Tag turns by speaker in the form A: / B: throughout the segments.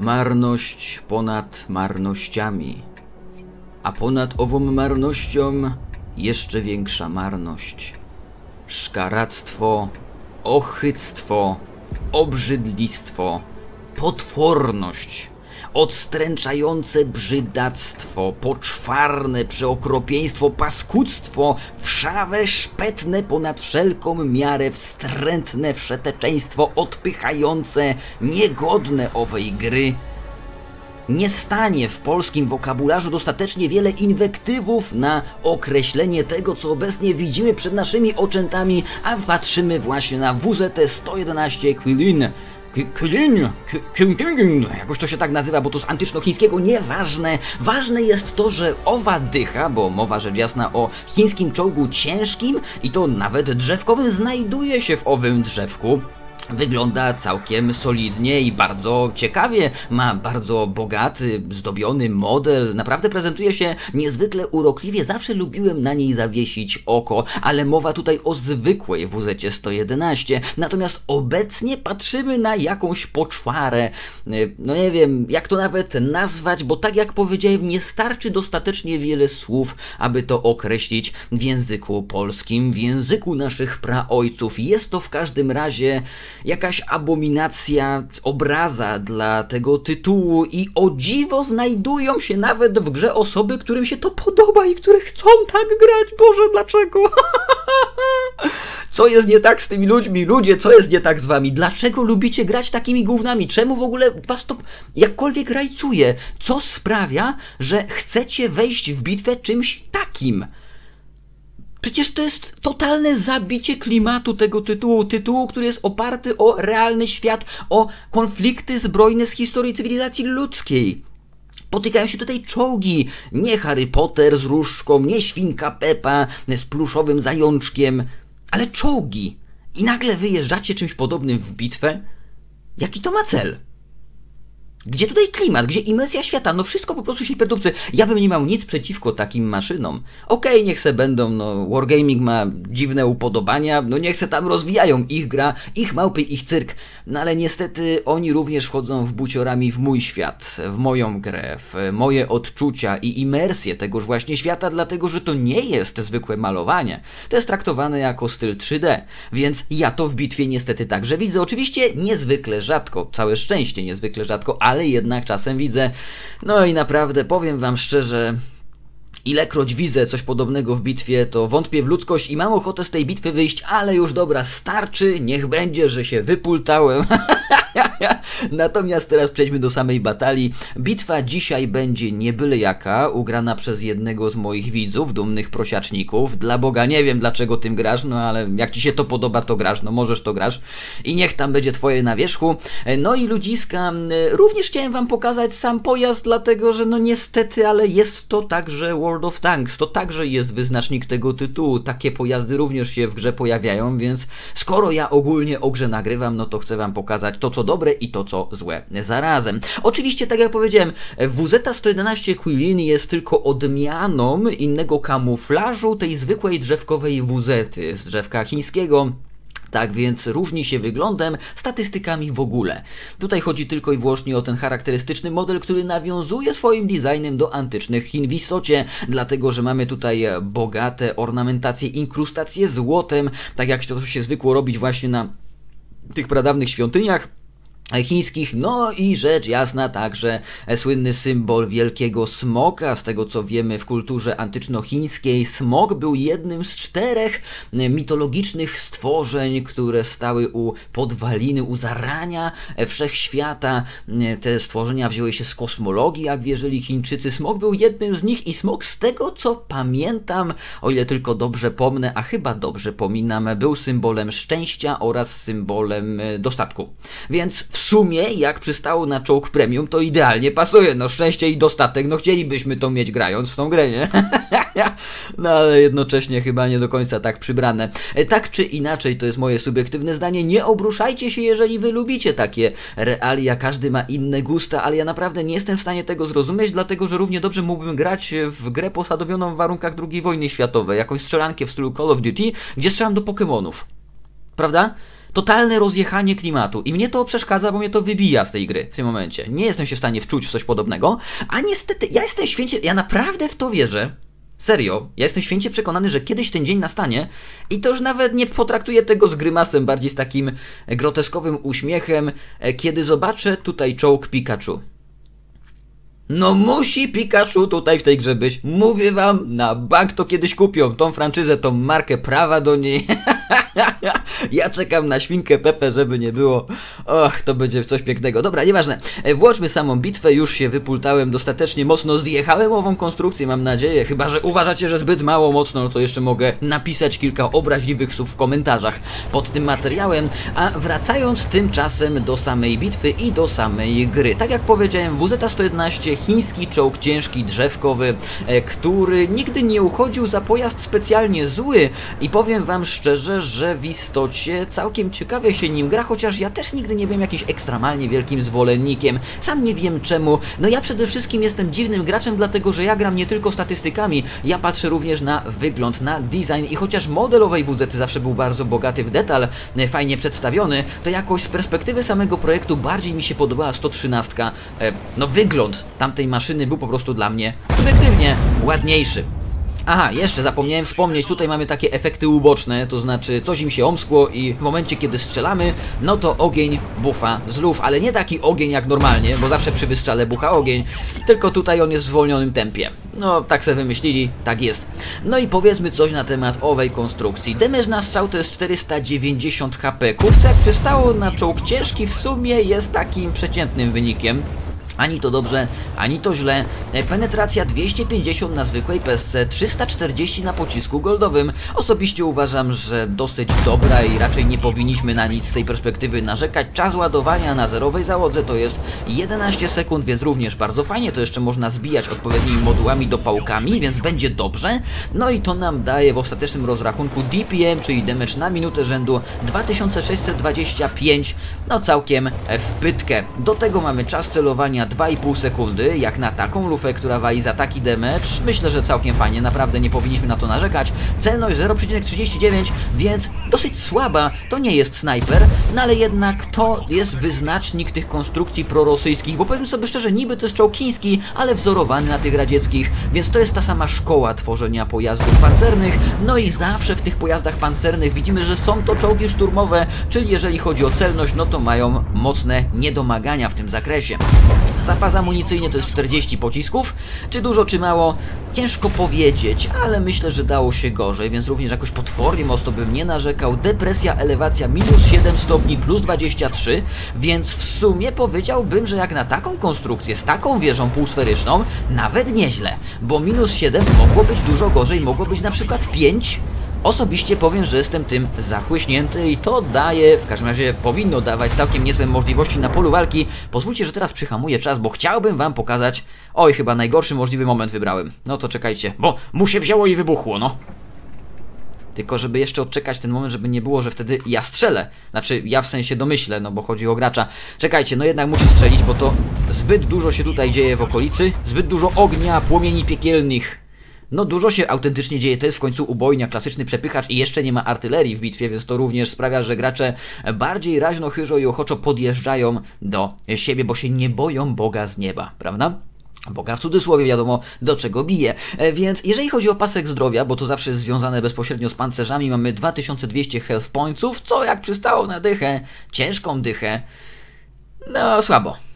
A: Marność ponad marnościami, a ponad ową marnością jeszcze większa marność. Szkaractwo, ochyctwo, obrzydlistwo, potworność, odstręczające brzydactwo, poczwarne przeokropieństwo, paskudztwo, wszawe szpetne ponad wszelką miarę, wstrętne wszeteczeństwo, odpychające, niegodne owej gry, nie stanie w polskim wokabularzu dostatecznie wiele inwektywów na określenie tego, co obecnie widzimy przed naszymi oczętami, a patrzymy właśnie na WZT 111 Quilin. Quilin, jakoś to się tak nazywa, bo to z antyczno-chińskiego, nieważne. Ważne jest to, że owa dycha, bo mowa rzecz jasna o chińskim czołgu ciężkim i to nawet drzewkowym, znajduje się w owym drzewku. Wygląda całkiem solidnie i bardzo ciekawie. Ma bardzo bogaty, zdobiony model. Naprawdę prezentuje się niezwykle urokliwie. Zawsze lubiłem na niej zawiesić oko, ale mowa tutaj o zwykłej WZ 111. Natomiast obecnie patrzymy na jakąś poczwarę. No nie wiem, jak to nawet nazwać, bo tak jak powiedziałem, nie starczy dostatecznie wiele słów, aby to określić w języku polskim, w języku naszych praojców. Jest to w każdym razie jakaś abominacja obraza dla tego tytułu i o dziwo znajdują się nawet w grze osoby, którym się to podoba i które chcą tak grać. Boże, dlaczego? Co jest nie tak z tymi ludźmi? Ludzie, co jest nie tak z wami? Dlaczego lubicie grać takimi gównami? Czemu w ogóle was to jakkolwiek rajcuje? Co sprawia, że chcecie wejść w bitwę czymś takim? Przecież to jest totalne zabicie klimatu tego tytułu. Tytułu, który jest oparty o realny świat, o konflikty zbrojne z historii cywilizacji ludzkiej. Potykają się tutaj czołgi. Nie Harry Potter z różdżką, nie świnka Pepa z pluszowym zajączkiem, ale czołgi. I nagle wyjeżdżacie czymś podobnym w bitwę? Jaki to ma cel? Gdzie tutaj klimat? Gdzie imersja świata? No wszystko po prostu się perdupcy. Ja bym nie miał nic przeciwko takim maszynom. Okej, okay, niech se będą, no Wargaming ma dziwne upodobania, no niech se tam rozwijają ich gra, ich małpy, ich cyrk. No ale niestety oni również wchodzą w buciorami w mój świat, w moją grę, w moje odczucia i imersję tegoż właśnie świata, dlatego że to nie jest zwykłe malowanie. To jest traktowane jako styl 3D, więc ja to w bitwie niestety także widzę. Oczywiście niezwykle rzadko, całe szczęście niezwykle rzadko, ale jednak czasem widzę. No i naprawdę powiem Wam szczerze, Ilekroć widzę coś podobnego w bitwie, to wątpię w ludzkość i mam ochotę z tej bitwy wyjść, ale już dobra, starczy, niech będzie, że się wypultałem. Natomiast teraz przejdźmy do samej batalii. Bitwa dzisiaj będzie nie byle jaka, ugrana przez jednego z moich widzów, dumnych prosiaczników. Dla Boga nie wiem dlaczego tym grasz, no ale jak ci się to podoba, to grasz, no możesz to grasz. I niech tam będzie twoje na wierzchu. No i ludziska, również chciałem wam pokazać sam pojazd, dlatego że no niestety, ale jest to także World of Tanks. To także jest wyznacznik tego tytułu. Takie pojazdy również się w grze pojawiają, więc skoro ja ogólnie o grze nagrywam, no to chcę wam pokazać to, co dobre i to, co złe zarazem. Oczywiście, tak jak powiedziałem, WZ-111 Quillin jest tylko odmianą innego kamuflażu tej zwykłej drzewkowej WZ z drzewka chińskiego. Tak więc różni się wyglądem, statystykami w ogóle. Tutaj chodzi tylko i wyłącznie o ten charakterystyczny model, który nawiązuje swoim designem do antycznych Chin w istocie, dlatego że mamy tutaj bogate ornamentacje, inkrustacje złotem, tak jak to się zwykło robić właśnie na tych pradawnych świątyniach chińskich, no i rzecz jasna także słynny symbol wielkiego smoka, z tego co wiemy w kulturze antyczno-chińskiej, smok był jednym z czterech mitologicznych stworzeń, które stały u podwaliny, u zarania wszechświata. Te stworzenia wzięły się z kosmologii, jak wierzyli Chińczycy. Smok był jednym z nich i smok z tego co pamiętam, o ile tylko dobrze pomnę, a chyba dobrze pominam, był symbolem szczęścia oraz symbolem dostatku. Więc w sumie, jak przystało na czołg premium, to idealnie pasuje. No szczęście i dostatek, no chcielibyśmy to mieć grając w tą grę, nie? no ale jednocześnie chyba nie do końca tak przybrane. E, tak czy inaczej, to jest moje subiektywne zdanie. Nie obruszajcie się, jeżeli wy lubicie takie realia. Każdy ma inne gusta, ale ja naprawdę nie jestem w stanie tego zrozumieć, dlatego że równie dobrze mógłbym grać w grę posadowioną w warunkach II wojny światowej, jakąś strzelankę w stylu Call of Duty, gdzie strzelam do Pokémonów. Prawda? Totalne rozjechanie klimatu i mnie to przeszkadza, bo mnie to wybija z tej gry w tym momencie. Nie jestem się w stanie wczuć w coś podobnego, a niestety ja jestem święcie, ja naprawdę w to wierzę, Serio, ja jestem święcie przekonany, że kiedyś ten dzień nastanie i to już nawet nie potraktuję tego z grymasem, bardziej z takim groteskowym uśmiechem, e, kiedy zobaczę tutaj czołg Pikachu. No musi Pikachu tutaj w tej grze być. Mówię wam, na bank to kiedyś kupią tą franczyzę, tą markę, prawa do niej. ja czekam na świnkę Pepe, żeby nie było. Och, to będzie coś pięknego. Dobra, nieważne. E, włączmy samą bitwę, już się wypultałem dostatecznie mocno, zjechałem ową konstrukcję, mam nadzieję. Chyba, że uważacie, że zbyt mało mocno, no to jeszcze mogę napisać kilka obraźliwych słów w komentarzach pod tym materiałem. A wracając tymczasem do samej bitwy i do samej gry. Tak jak powiedziałem, WZ-111, chiński czołg ciężki, drzewkowy, e, który nigdy nie uchodził za pojazd specjalnie zły i powiem wam szczerze, że w istocie całkiem ciekawie się nim gra, chociaż ja też nigdy nie byłem jakimś ekstremalnie wielkim zwolennikiem. Sam nie wiem czemu. No ja przede wszystkim jestem dziwnym graczem, dlatego że ja gram nie tylko statystykami, ja patrzę również na wygląd, na design i chociaż model owej WZ zawsze był bardzo bogaty w detal, e, fajnie przedstawiony, to jakoś z perspektywy samego projektu bardziej mi się podobała 113. E, no wygląd tamtej maszyny był po prostu dla mnie subiektywnie ładniejszy. Aha, jeszcze zapomniałem wspomnieć, tutaj mamy takie efekty uboczne, to znaczy coś im się omskło i w momencie kiedy strzelamy, no to ogień bufa z luf, ale nie taki ogień jak normalnie, bo zawsze przy wystrzale bucha ogień, tylko tutaj on jest w zwolnionym tempie. No, tak sobie wymyślili, tak jest. No i powiedzmy coś na temat owej konstrukcji. Damage na strzał to jest 490 HP. Kurczę, jak przystało na czołg ciężki, w sumie jest takim przeciętnym wynikiem. Ani to dobrze, ani to źle. E, penetracja 250 na zwykłej pesce, 340 na pocisku goldowym. Osobiście uważam, że dosyć dobra i raczej nie powinniśmy na nic z tej perspektywy narzekać. Czas ładowania na zerowej załodze to jest 11 sekund, więc również bardzo fajnie. To jeszcze można zbijać odpowiednimi modułami dopałkami, więc będzie dobrze. No i to nam daje w ostatecznym rozrachunku DPM, czyli damage na minutę rzędu 2625. No całkiem w pytkę. Do tego mamy czas celowania 2,5 sekundy, jak na taką lufę, która wali za taki damage, myślę, że całkiem fajnie, naprawdę nie powinniśmy na to narzekać. Celność 0,39, więc dosyć słaba, to nie jest snajper, no ale jednak to jest wyznacznik tych konstrukcji prorosyjskich, bo powiedzmy sobie szczerze, niby to jest czołg chiński, ale wzorowany na tych radzieckich, więc to jest ta sama szkoła tworzenia pojazdów pancernych, no i zawsze w tych pojazdach pancernych widzimy, że są to czołgi szturmowe, czyli jeżeli chodzi o celność, no to mają mocne niedomagania w tym zakresie. Zapas amunicyjny to jest 40 pocisków. Czy dużo, czy mało? Ciężko powiedzieć, ale myślę, że dało się gorzej, więc również jakoś potwornie mocno bym nie narzekał. Depresja, elewacja minus 7 stopni plus 23, więc w sumie powiedziałbym, że jak na taką konstrukcję z taką wieżą półsferyczną, nawet nieźle, bo minus 7 mogło być dużo gorzej, mogło być na przykład 5, Osobiście powiem, że jestem tym zachłyśnięty i to daje, w każdym razie powinno dawać całkiem niezłe możliwości na polu walki. Pozwólcie, że teraz przyhamuję czas, bo chciałbym wam pokazać... Oj, chyba najgorszy możliwy moment wybrałem. No to czekajcie, bo mu się wzięło i wybuchło, no. Tylko żeby jeszcze odczekać ten moment, żeby nie było, że wtedy ja strzelę. Znaczy, ja w sensie domyślę, no bo chodzi o gracza. Czekajcie, no jednak muszę strzelić, bo to zbyt dużo się tutaj dzieje w okolicy. Zbyt dużo ognia, płomieni piekielnych. No dużo się autentycznie dzieje, to jest w końcu ubojnia, klasyczny przepychacz i jeszcze nie ma artylerii w bitwie, więc to również sprawia, że gracze bardziej raźno, chyżo i ochoczo podjeżdżają do siebie, bo się nie boją Boga z nieba, prawda? Boga w cudzysłowie wiadomo do czego bije. E, więc jeżeli chodzi o pasek zdrowia, bo to zawsze jest związane bezpośrednio z pancerzami, mamy 2200 health pointsów, co jak przystało na dychę, ciężką dychę, no słabo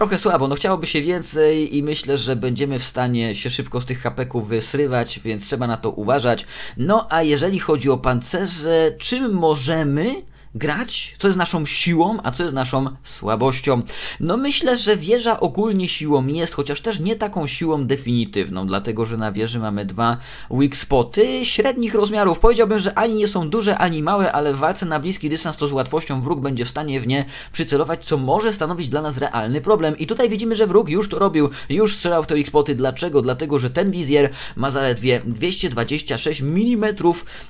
A: trochę słabo. No chciałoby się więcej i myślę, że będziemy w stanie się szybko z tych hapeków wysrywać, więc trzeba na to uważać. No a jeżeli chodzi o pancerze, czym możemy grać, co jest naszą siłą, a co jest naszą słabością. No myślę, że wieża ogólnie siłą jest, chociaż też nie taką siłą definitywną, dlatego że na wieży mamy dwa weak spoty średnich rozmiarów. Powiedziałbym, że ani nie są duże, ani małe, ale w walce na bliski dystans to z łatwością wróg będzie w stanie w nie przycelować, co może stanowić dla nas realny problem. I tutaj widzimy, że wróg już to robił, już strzelał w te weak spoty. Dlaczego? Dlatego, że ten wizjer ma zaledwie 226 mm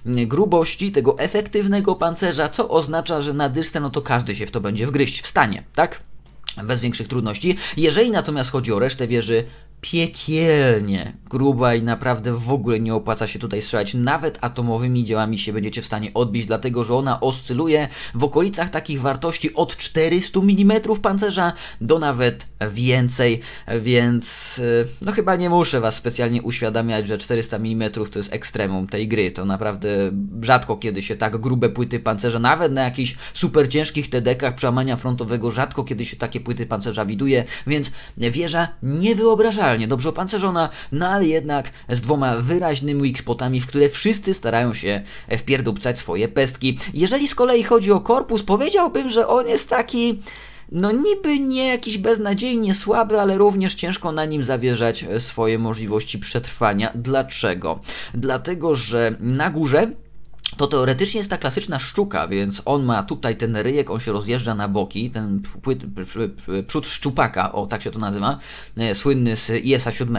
A: grubości tego efektywnego pancerza, co oznacza oznacza, że na dyszce no to każdy się w to będzie wgryźć w stanie, tak? bez większych trudności. Jeżeli natomiast chodzi o resztę wieży, piekielnie gruba i naprawdę w ogóle nie opłaca się tutaj strzelać. Nawet atomowymi działami się będziecie w stanie odbić, dlatego że ona oscyluje w okolicach takich wartości od 400 mm pancerza do nawet więcej, więc y, no chyba nie muszę Was specjalnie uświadamiać, że 400 mm to jest ekstremum tej gry. To naprawdę rzadko kiedy się tak grube płyty pancerza, nawet na jakichś super ciężkich TDK przełamania frontowego, rzadko kiedy się takie płyty pancerza widuje, więc wieża niewyobrażalna dobrze opancerzona, no ale jednak z dwoma wyraźnymi weak w które wszyscy starają się wpierdupcać swoje pestki. Jeżeli z kolei chodzi o korpus, powiedziałbym, że on jest taki no niby nie jakiś beznadziejnie słaby, ale również ciężko na nim zawierzać swoje możliwości przetrwania. Dlaczego? Dlatego, że na górze to teoretycznie jest ta klasyczna sztuka, więc on ma tutaj ten ryjek, on się rozjeżdża na boki, ten płyt, przód szczupaka, o tak się to nazywa, e, słynny z IS-a 7.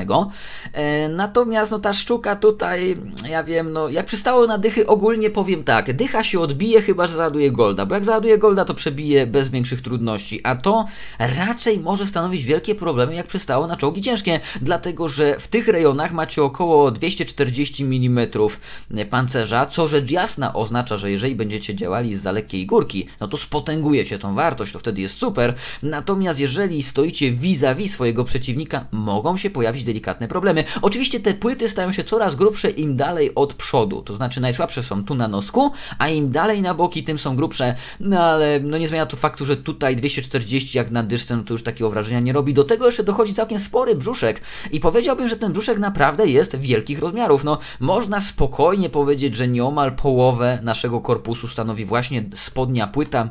A: E, natomiast no ta sztuka tutaj, ja wiem, no jak przystało na dychy, ogólnie powiem tak, dycha się odbije chyba, że załaduje golda, bo jak załaduje golda, to przebije bez większych trudności, a to raczej może stanowić wielkie problemy, jak przystało na czołgi ciężkie, dlatego że w tych rejonach macie około 240 mm pancerza, co rzecz jasna oznacza, że jeżeli będziecie działali z lekkiej górki, no to spotęgujecie tą wartość, to wtedy jest super. Natomiast jeżeli stoicie vis-a-vis swojego przeciwnika, mogą się pojawić delikatne problemy. Oczywiście te płyty stają się coraz grubsze im dalej od przodu, to znaczy najsłabsze są tu na nosku, a im dalej na boki, tym są grubsze, no ale no nie zmienia to faktu, że tutaj 240 jak na dyszce, no to już takiego wrażenia nie robi. Do tego jeszcze dochodzi całkiem spory brzuszek i powiedziałbym, że ten brzuszek naprawdę jest wielkich rozmiarów. No można spokojnie powiedzieć, że nieomal po połowę naszego korpusu stanowi właśnie spodnia płyta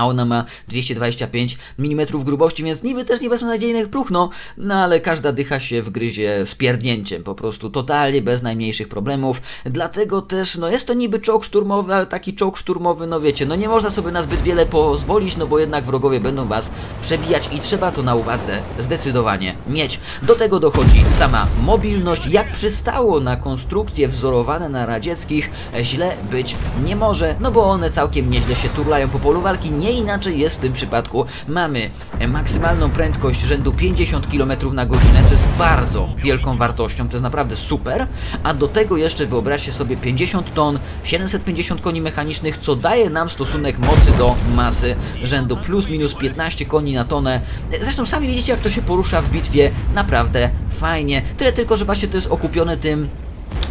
A: a ona ma 225 mm grubości, więc niby też nie beznadziejnych próchno, no ale każda dycha się wgryzie z pierdnięciem, po prostu totalnie bez najmniejszych problemów, dlatego też, no jest to niby czołg szturmowy, ale taki czołg szturmowy, no wiecie, no nie można sobie na zbyt wiele pozwolić, no bo jednak wrogowie będą was przebijać i trzeba to na uwadze zdecydowanie mieć. Do tego dochodzi sama mobilność, jak przystało na konstrukcje wzorowane na radzieckich, źle być nie może, no bo one całkiem nieźle się turlają po polu walki, nie inaczej jest w tym przypadku. Mamy maksymalną prędkość rzędu 50 km na godzinę, co jest bardzo wielką wartością, to jest naprawdę super. A do tego jeszcze wyobraźcie sobie 50 ton, 750 koni mechanicznych, co daje nam stosunek mocy do masy rzędu plus minus 15 koni na tonę. Zresztą sami widzicie jak to się porusza w bitwie, naprawdę fajnie. Tyle tylko, że właśnie to jest okupione tym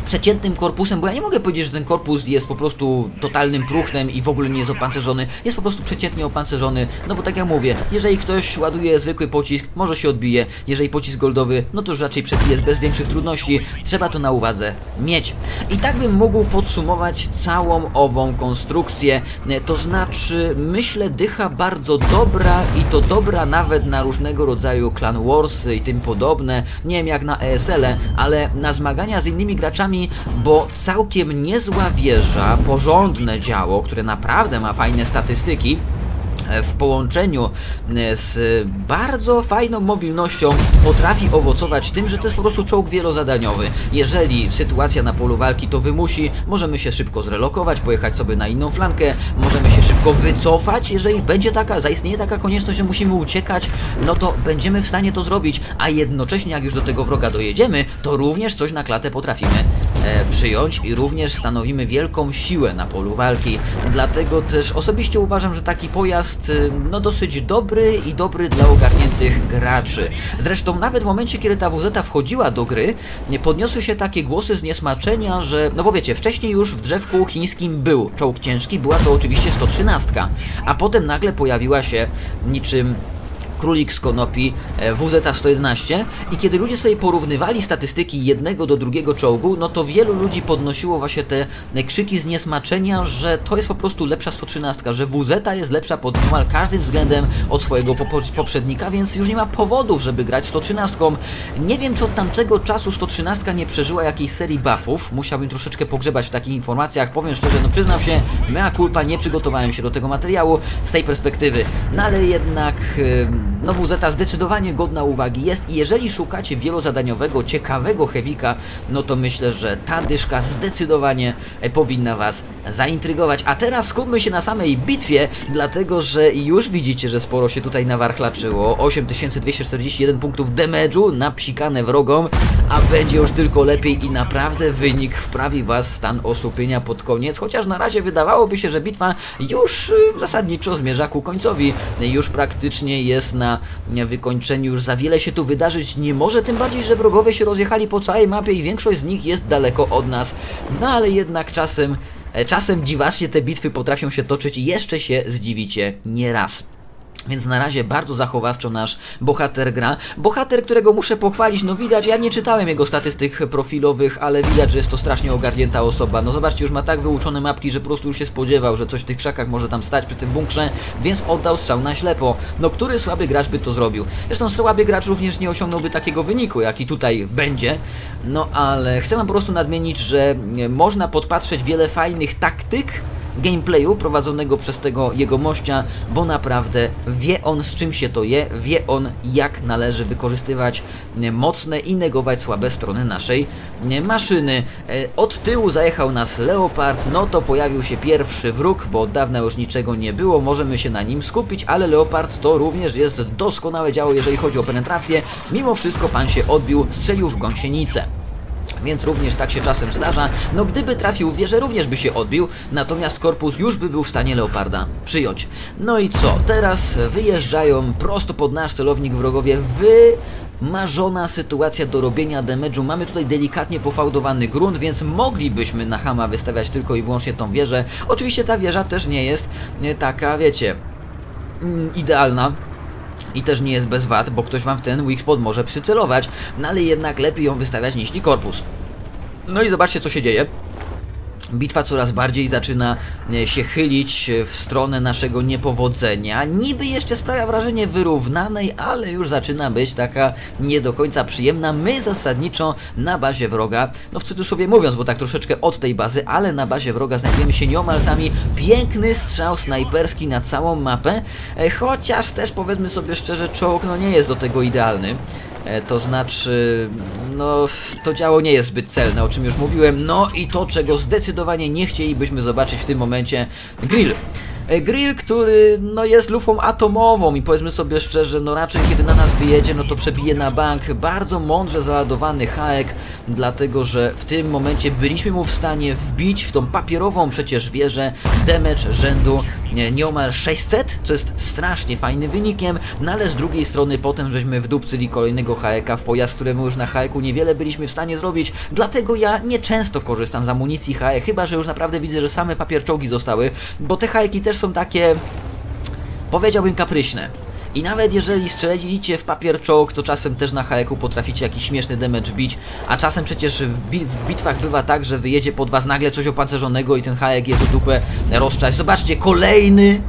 A: przeciętnym korpusem, bo ja nie mogę powiedzieć, że ten korpus jest po prostu totalnym próchnem i w ogóle nie jest opancerzony, jest po prostu przeciętnie opancerzony, no bo tak jak mówię, jeżeli ktoś ładuje zwykły pocisk, może się odbije, jeżeli pocisk goldowy, no to już raczej przebije bez większych trudności, trzeba to na uwadze mieć. I tak bym mógł podsumować całą ową konstrukcję, to znaczy myślę dycha bardzo dobra i to dobra nawet na różnego rodzaju clan warsy i tym podobne, nie wiem jak na ESL, -e, ale na zmagania z innymi graczami bo całkiem niezła wieża, porządne działo, które naprawdę ma fajne statystyki, w połączeniu e, z bardzo fajną mobilnością potrafi owocować tym, że to jest po prostu czołg wielozadaniowy. Jeżeli sytuacja na polu walki to wymusi, możemy się szybko zrelokować, pojechać sobie na inną flankę, możemy się szybko wycofać, jeżeli będzie taka, zaistnieje taka konieczność, że musimy uciekać, no to będziemy w stanie to zrobić, a jednocześnie jak już do tego wroga dojedziemy, to również coś na klatę potrafimy e, przyjąć i również stanowimy wielką siłę na polu walki. Dlatego też osobiście uważam, że taki pojazd y, no dosyć dobry i dobry dla ogarniętych graczy. Zresztą nawet w momencie, kiedy ta WZ wchodziła do gry, podniosły się takie głosy zniesmaczenia, że, no bo wiecie, wcześniej już w drzewku chińskim był czołg ciężki, była to oczywiście 113, a potem nagle pojawiła się niczym Królik z Konopi e, WZ-111 i kiedy ludzie sobie porównywali statystyki jednego do drugiego czołgu, no to wielu ludzi podnosiło właśnie te krzyki zniesmaczenia, że to jest po prostu lepsza 113, że WZ jest lepsza pod niemal każdym względem od swojego poprzednika, więc już nie ma powodów, żeby grać 113. Nie wiem, czy od tamtego czasu 113 nie przeżyła jakiejś serii buffów, musiałbym troszeczkę pogrzebać w takich informacjach, powiem szczerze, no przyznam się, mea culpa, nie przygotowałem się do tego materiału z tej perspektywy, no ale jednak... Yy no WZ zdecydowanie godna uwagi jest i jeżeli szukacie wielozadaniowego, ciekawego heavika, no to myślę, że ta dyszka zdecydowanie e, powinna Was zaintrygować. A teraz skupmy się na samej bitwie, dlatego że już widzicie, że sporo się tutaj nawarchlaczyło. 8241 punktów damage'u napsikane wrogom, a będzie już tylko lepiej i naprawdę wynik wprawi Was stan osłupienia pod koniec, chociaż na razie wydawałoby się, że bitwa już y, zasadniczo zmierza ku końcowi. Już praktycznie jest na wykończeniu, już za wiele się tu wydarzyć nie może, tym bardziej, że wrogowie się rozjechali po całej mapie i większość z nich jest daleko od nas. No ale jednak czasem, e, czasem dziwacznie te bitwy potrafią się toczyć i jeszcze się zdziwicie nieraz. Więc na razie bardzo zachowawczo nasz bohater gra. Bohater, którego muszę pochwalić, no widać, ja nie czytałem jego statystyk profilowych, ale widać, że jest to strasznie ogarnięta osoba. No zobaczcie, już ma tak wyuczone mapki, że po prostu już się spodziewał, że coś w tych krzakach może tam stać przy tym bunkrze, więc oddał strzał na ślepo. No który słaby gracz by to zrobił? Zresztą słaby gracz również nie osiągnąłby takiego wyniku, jaki tutaj będzie. No ale chcę wam po prostu nadmienić, że można podpatrzeć wiele fajnych taktyk, gameplayu prowadzonego przez tego jego mościa, bo naprawdę wie on z czym się to je, wie on jak należy wykorzystywać mocne i negować słabe strony naszej maszyny. E, od tyłu zajechał nas Leopard, no to pojawił się pierwszy wróg, bo od dawna już niczego nie było, możemy się na nim skupić, ale Leopard to również jest doskonałe działo, jeżeli chodzi o penetrację. Mimo wszystko pan się odbił, strzelił w gąsienicę więc również tak się czasem zdarza. No gdyby trafił w wieżę, również by się odbił, natomiast korpus już by był w stanie Leoparda przyjąć. No i co? Teraz wyjeżdżają prosto pod nasz celownik wrogowie wy marzona sytuacja do robienia damage'u. Mamy tutaj delikatnie pofałdowany grunt, więc moglibyśmy na Hama wystawiać tylko i wyłącznie tą wieżę. Oczywiście ta wieża też nie jest taka, wiecie, mm, idealna, i też nie jest bez wad, bo ktoś Wam w ten weak spot może przycelować, no ale jednak lepiej ją wystawiać niż korpus. No i zobaczcie co się dzieje. Bitwa coraz bardziej zaczyna e, się chylić w stronę naszego niepowodzenia. Niby jeszcze sprawia wrażenie wyrównanej, ale już zaczyna być taka nie do końca przyjemna. My zasadniczo na bazie wroga, no w cudzysłowie mówiąc, bo tak troszeczkę od tej bazy, ale na bazie wroga znajdujemy się nieomal sami. Piękny strzał snajperski na całą mapę, e, chociaż też powiedzmy sobie szczerze, czołg no nie jest do tego idealny. E, to znaczy, no, to działo nie jest zbyt celne, o czym już mówiłem. No i to, czego zdecydowanie nie chcielibyśmy zobaczyć w tym momencie, grill. E, grill, który no jest lufą atomową i powiedzmy sobie szczerze, no raczej kiedy na nas wyjedzie, no to przebije na bank. Bardzo mądrze załadowany haek, dlatego że w tym momencie byliśmy mu w stanie wbić w tą papierową przecież wieżę damage rzędu nieomal 600, co jest strasznie fajnym wynikiem, no ale z drugiej strony potem żeśmy wdupcyli kolejnego haeka w pojazd, któremu już na haeku niewiele byliśmy w stanie zrobić, dlatego ja nieczęsto korzystam z amunicji haek, chyba że już naprawdę widzę, że same papierczołgi zostały, bo te haeki też są takie, powiedziałbym, kapryśne. I nawet jeżeli strzelicie w papier czołg, to czasem też na haeku potraficie jakiś śmieszny damage bić, a czasem przecież w, bi w, bitwach bywa tak, że wyjedzie pod was nagle coś opancerzonego i ten haek jest w dupę rozczać. Zobaczcie, kolejny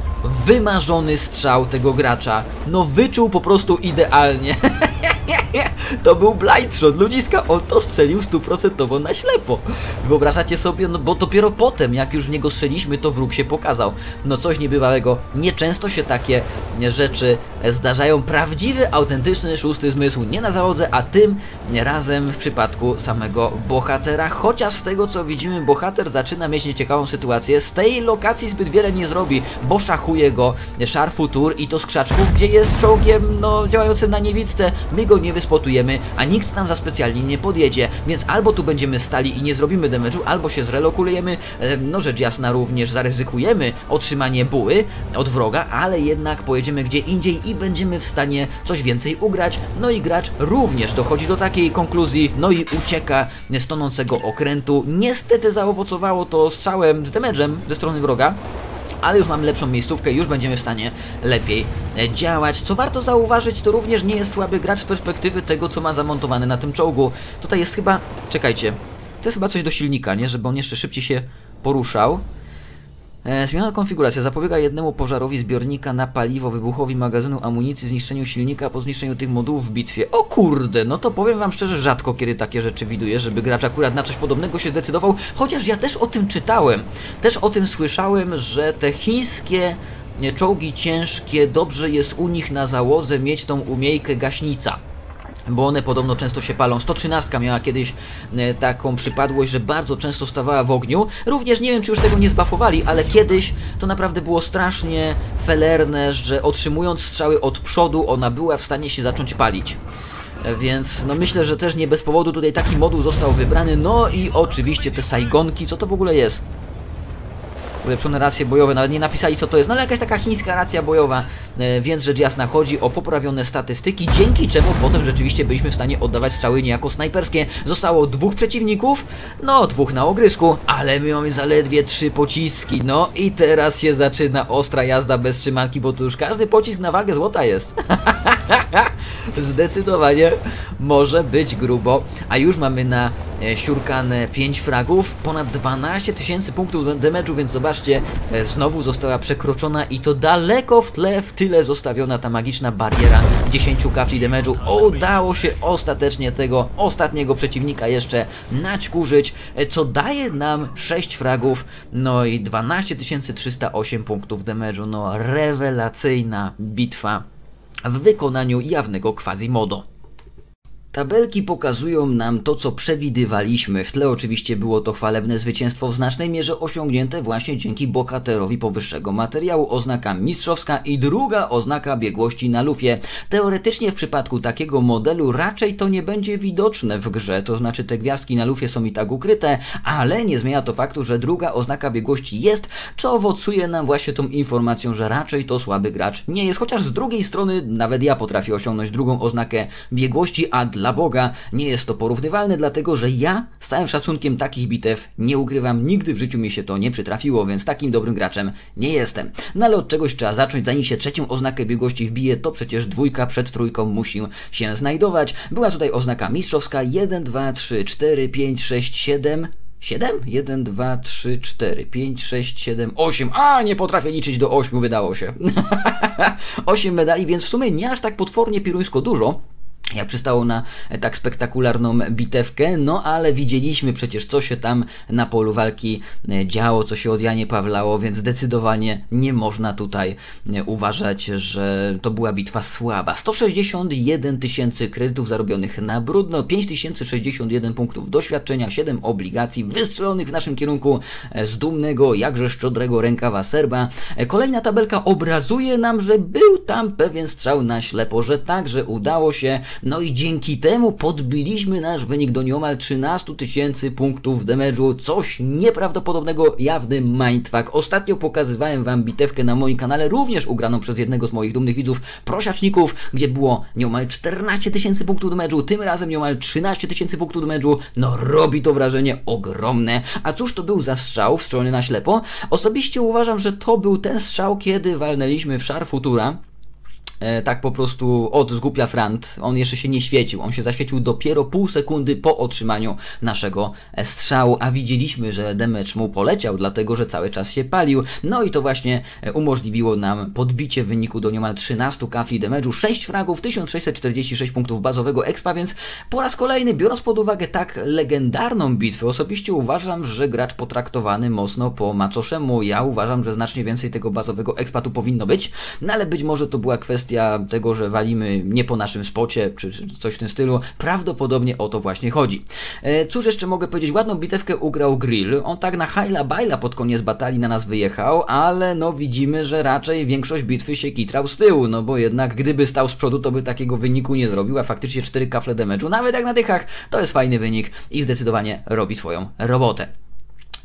A: wymarzony strzał tego gracza. No wyczuł po prostu idealnie. to był blind shot, ludziska, on to strzelił stuprocentowo na ślepo. Wyobrażacie sobie, no bo dopiero potem, jak już w niego strzeliśmy, to wróg się pokazał. No coś niebywałego, nieczęsto się takie rzeczy zdarzają. Prawdziwy, autentyczny szósty zmysł, nie na załodze, a tym razem w przypadku samego bohatera. Chociaż z tego co widzimy, bohater zaczyna mieć nieciekawą sytuację. Z tej lokacji zbyt wiele nie zrobi, bo szachuje go Szarfutur i to z krzaczków, gdzie jest czołgiem, no działającym na niewidce. My go nie wyspotujemy, a nikt tam za specjalnie nie podjedzie, więc albo tu będziemy stali i nie zrobimy damage'u, albo się zrelokulujemy, no rzecz jasna również zaryzykujemy otrzymanie buły od wroga, ale jednak pojedziemy gdzie indziej i będziemy w stanie coś więcej ugrać, no i gracz również dochodzi do takiej konkluzji, no i ucieka z tonącego okrętu. Niestety zaowocowało to strzałem z damage'em ze strony wroga, ale już mamy lepszą miejscówkę, już będziemy w stanie lepiej e, działać. Co warto zauważyć, to również nie jest słaby gracz z perspektywy tego, co ma zamontowane na tym czołgu. Tutaj jest chyba, czekajcie, to jest chyba coś do silnika, nie? Żeby on jeszcze szybciej się poruszał. E, zmiana konfiguracja zapobiega jednemu pożarowi zbiornika na paliwo, wybuchowi magazynu amunicji, zniszczeniu silnika po zniszczeniu tych modułów w bitwie. O kurde, no to powiem wam szczerze, rzadko kiedy takie rzeczy widuję, żeby gracz akurat na coś podobnego się zdecydował, chociaż ja też o tym czytałem, też o tym słyszałem, że te chińskie e, czołgi ciężkie, dobrze jest u nich na załodze mieć tą umiejkę gaśnica bo one podobno często się palą. 113 miała kiedyś e, taką przypadłość, że bardzo często stawała w ogniu. Również nie wiem, czy już tego nie zbafowali, ale kiedyś to naprawdę było strasznie felerne, że otrzymując strzały od przodu, ona była w stanie się zacząć palić. E, Więc no myślę, że też nie bez powodu tutaj taki moduł został wybrany. No i oczywiście te Saigonki, co to w ogóle jest? Ulepszone racje bojowe, nawet nie napisali co to jest, no ale jakaś taka chińska racja bojowa, e, więc rzecz jasna chodzi o poprawione statystyki, dzięki czemu potem rzeczywiście byliśmy w stanie oddawać strzały niejako snajperskie. Zostało dwóch przeciwników, no dwóch na ogrysku, ale my mamy zaledwie trzy pociski, no i teraz się zaczyna ostra jazda bez trzymanki, bo tu już każdy pocisk na wagę złota jest. Zdecydowanie może być grubo, a już mamy na e, siurkane 5 fragów, ponad 12 tysięcy punktów damage'u, więc zobaczcie, e, znowu została przekroczona i to daleko w tle, w tyle zostawiona ta magiczna bariera 10 kafli damage'u. Udało się ostatecznie tego ostatniego przeciwnika jeszcze naćkurzyć, e, co daje nam 6 fragów, no i 12 308 punktów damage'u, no rewelacyjna bitwa w wykonaniu jawnego Quasimodo. Tabelki pokazują nam to, co przewidywaliśmy. W tle oczywiście było to chwalebne zwycięstwo w znacznej mierze osiągnięte właśnie dzięki bohaterowi powyższego materiału. Oznaka mistrzowska i druga oznaka biegłości na lufie. Teoretycznie w przypadku takiego modelu raczej to nie będzie widoczne w grze, to znaczy te gwiazdki na lufie są i tak ukryte, ale nie zmienia to faktu, że druga oznaka biegłości jest, co owocuje nam właśnie tą informacją, że raczej to słaby gracz nie jest. Chociaż z drugiej strony nawet ja potrafię osiągnąć drugą oznakę biegłości, a dla Boga nie jest to porównywalne, dlatego że ja z całym szacunkiem takich bitew nie ukrywam, nigdy w życiu mi się to nie przytrafiło, więc takim dobrym graczem nie jestem. No ale od czegoś trzeba zacząć, zanim się trzecią oznakę biegłości wbije, to przecież dwójka przed trójką musi się znajdować. Była tutaj oznaka mistrzowska 1, 2, 3, 4, 5, 6, 7, 7? 1, 2, 3, 4, 5, 6, 7, 8. A, nie potrafię liczyć do 8, wydało się. 8 medali, więc w sumie nie aż tak potwornie piruńsko dużo jak przystało na tak spektakularną bitewkę, no ale widzieliśmy przecież, co się tam na polu walki e, działo, co się od Janie Pawlało, więc zdecydowanie nie można tutaj e, uważać, że to była bitwa słaba. 161 tysięcy kredytów zarobionych na brudno, 5061 punktów doświadczenia, 7 obligacji wystrzelonych w naszym kierunku e, z dumnego, jakże szczodrego rękawa Serba. Kolejna tabelka obrazuje nam, że był tam pewien strzał na ślepo, że także udało się no i dzięki temu podbiliśmy nasz wynik do nieomal 13 tysięcy punktów damage'u. Coś nieprawdopodobnego, jawny mindfuck. Ostatnio pokazywałem Wam bitewkę na moim kanale, również ugraną przez jednego z moich dumnych widzów, prosiaczników, gdzie było nieomal 14 tysięcy punktów damage'u, tym razem nieomal 13 tysięcy punktów damage'u. No robi to wrażenie ogromne. A cóż to był za strzał wstrzelony na ślepo? Osobiście uważam, że to był ten strzał, kiedy walnęliśmy w szar futura tak po prostu od zgupia frant. On jeszcze się nie świecił. On się zaświecił dopiero pół sekundy po otrzymaniu naszego strzału, a widzieliśmy, że damage mu poleciał, dlatego że cały czas się palił. No i to właśnie e, umożliwiło nam podbicie wyniku do niemal 13 kafli damage'u, 6 fragów, 1646 punktów bazowego expa, więc po raz kolejny, biorąc pod uwagę tak legendarną bitwę, osobiście uważam, że gracz potraktowany mocno po macoszemu. Ja uważam, że znacznie więcej tego bazowego expa tu powinno być, no ale być może to była kwestia kwestia tego, że walimy nie po naszym spocie, czy, coś w tym stylu. Prawdopodobnie o to właśnie chodzi. E, cóż jeszcze mogę powiedzieć? Ładną bitewkę ugrał Grill. On tak na hajla bajla pod koniec batalii na nas wyjechał, ale no widzimy, że raczej większość bitwy się kitrał z tyłu, no bo jednak gdyby stał z przodu, to by takiego wyniku nie zrobił, a faktycznie 4 kafle damage'u, nawet jak na dychach, to jest fajny wynik i zdecydowanie robi swoją robotę.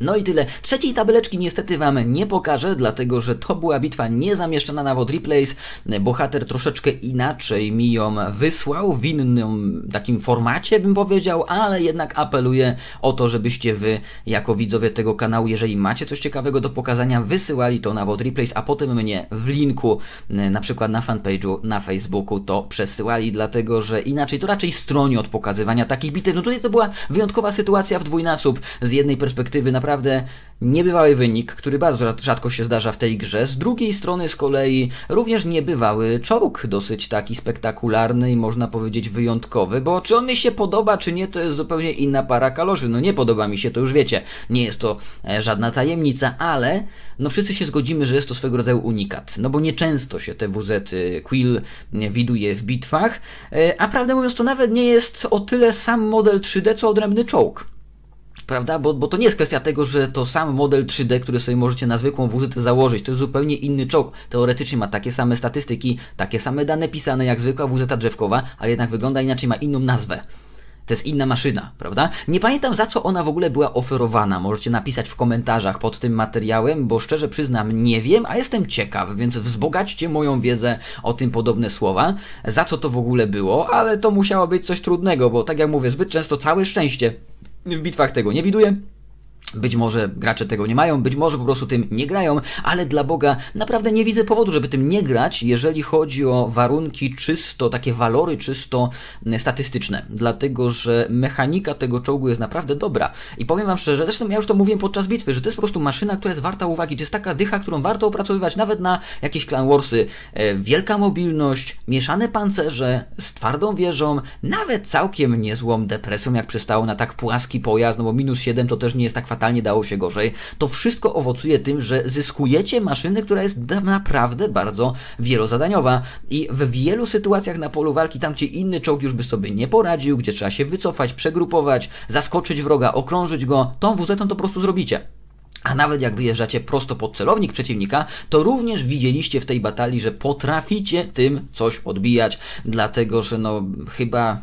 A: No i tyle. Trzeciej tabeleczki niestety Wam nie pokażę, dlatego że to była bitwa niezamieszczona na WOD Replays. Bohater troszeczkę inaczej mi ją wysłał, w innym takim formacie bym powiedział, ale jednak apeluję o to, żebyście Wy, jako widzowie tego kanału, jeżeli macie coś ciekawego do pokazania, wysyłali to na WOD Replays, a potem mnie w linku, na przykład na fanpage'u na Facebooku to przesyłali, dlatego że inaczej to raczej stroni od pokazywania takich bitew. No tutaj to była wyjątkowa sytuacja w dwójnasób. Z jednej perspektywy naprawdę naprawdę niebywały wynik, który bardzo rzadko się zdarza w tej grze. Z drugiej strony z kolei również niebywały czołg, dosyć taki spektakularny i można powiedzieć wyjątkowy, bo czy on mi się podoba, czy nie, to jest zupełnie inna para kaloszy. No nie podoba mi się, to już wiecie, nie jest to e, żadna tajemnica, ale no wszyscy się zgodzimy, że jest to swego rodzaju unikat, no bo nieczęsto się te WZ Quill widuje w bitwach, e, a prawdę mówiąc to nawet nie jest o tyle sam model 3D, co odrębny czołg prawda? Bo, bo to nie jest kwestia tego, że to sam model 3D, który sobie możecie na zwykłą WZ założyć, to jest zupełnie inny czołg. Teoretycznie ma takie same statystyki, takie same dane pisane jak zwykła WZ drzewkowa, ale jednak wygląda inaczej, ma inną nazwę. To jest inna maszyna, prawda? Nie pamiętam za co ona w ogóle była oferowana. Możecie napisać w komentarzach pod tym materiałem, bo szczerze przyznam, nie wiem, a jestem ciekaw, więc wzbogaćcie moją wiedzę o tym podobne słowa. Za co to w ogóle było, ale to musiało być coś trudnego, bo tak jak mówię, zbyt często całe szczęście w bitwach tego nie widuję. Być może gracze tego nie mają, być może po prostu tym nie grają, ale dla Boga naprawdę nie widzę powodu, żeby tym nie grać, jeżeli chodzi o warunki czysto, takie walory czysto statystyczne. Dlatego, że mechanika tego czołgu jest naprawdę dobra. I powiem Wam szczerze, zresztą ja już to mówiłem podczas bitwy, że to jest po prostu maszyna, która jest warta uwagi. To jest taka dycha, którą warto opracowywać nawet na jakieś Clan Warsy. E, wielka mobilność, mieszane pancerze z twardą wieżą, nawet całkiem niezłą depresją, jak przystało na tak płaski pojazd, no bo minus 7 to też nie jest tak fatalnie dało się gorzej, to wszystko owocuje tym, że zyskujecie maszynę, która jest naprawdę bardzo wielozadaniowa i w wielu sytuacjach na polu walki, tam gdzie inny czołg już by sobie nie poradził, gdzie trzeba się wycofać, przegrupować, zaskoczyć wroga, okrążyć go, tą WZ to po prostu zrobicie. A nawet jak wyjeżdżacie prosto pod celownik przeciwnika, to również widzieliście w tej batalii, że potraficie tym coś odbijać, dlatego że no chyba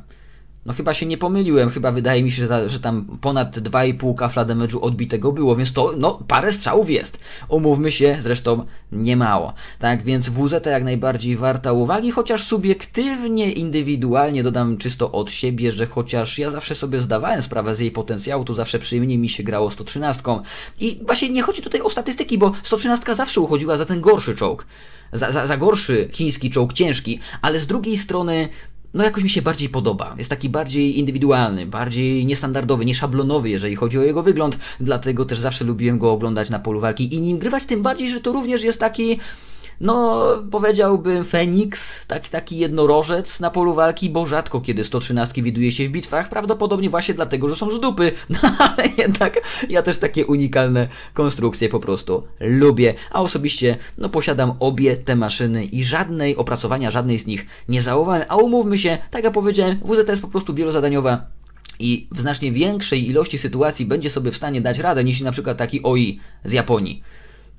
A: no chyba się nie pomyliłem, chyba wydaje mi się, że, ta, że tam ponad 2,5 kafla damage'u odbitego było, więc to, no, parę strzałów jest. Umówmy się, zresztą nie mało. Tak więc WZ jak najbardziej warta uwagi, chociaż subiektywnie, indywidualnie dodam czysto od siebie, że chociaż ja zawsze sobie zdawałem sprawę z jej potencjału, to zawsze przyjemnie mi się grało 113. I właśnie nie chodzi tutaj o statystyki, bo 113 zawsze uchodziła za ten gorszy czołg. Za, za, za gorszy chiński czołg ciężki, ale z drugiej strony no jakoś mi się bardziej podoba. Jest taki bardziej indywidualny, bardziej niestandardowy, nieszablonowy, jeżeli chodzi o jego wygląd, dlatego też zawsze lubiłem go oglądać na polu walki i nim grywać, tym bardziej, że to również jest taki no powiedziałbym Feniks, taki, taki jednorożec na polu walki, bo rzadko kiedy 113 widuje się w bitwach, prawdopodobnie właśnie dlatego, że są z dupy, no ale jednak ja też takie unikalne konstrukcje po prostu lubię, a osobiście no posiadam obie te maszyny i żadnej opracowania, żadnej z nich nie żałowałem, a umówmy się, tak jak powiedziałem, WZT jest po prostu wielozadaniowa, i w znacznie większej ilości sytuacji będzie sobie w stanie dać radę niż na przykład taki OI z Japonii.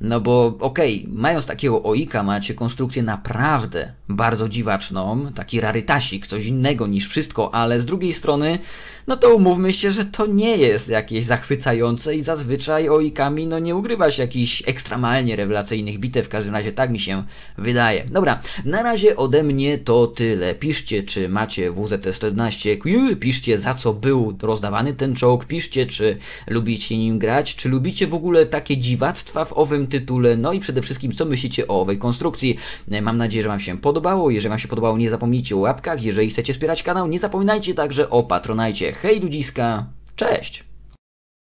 A: No bo okej, okay, mając takiego oika macie konstrukcję naprawdę bardzo dziwaczną, taki rarytasik, coś innego niż wszystko, ale z drugiej strony, no to umówmy się, że to nie jest jakieś zachwycające i zazwyczaj oikami no nie ugrywa się jakichś ekstremalnie rewelacyjnych bitew, w każdym razie tak mi się wydaje. Dobra, na razie ode mnie to tyle. Piszcie, czy macie WZT-111 Quill, piszcie za co był rozdawany ten czołg, piszcie, czy lubicie nim grać, czy lubicie w ogóle takie dziwactwa w owym tytule, no i przede wszystkim co myślicie o owej konstrukcji. Mam nadzieję, że Wam się podobało. Jeżeli Wam się podobało, nie zapomnijcie o łapkach. Jeżeli chcecie wspierać kanał, nie zapominajcie także o patronajcie. Hej ludziska, cześć!